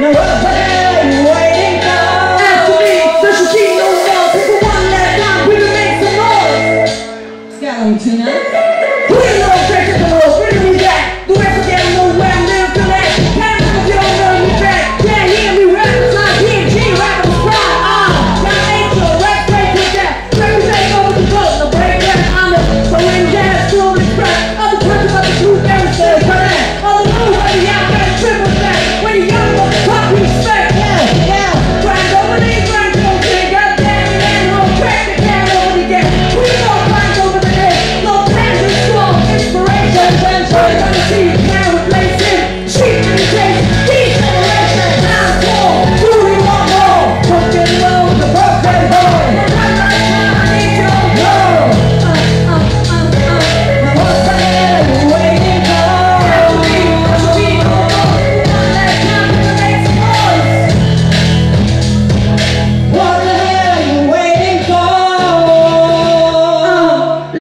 No, where the fuck?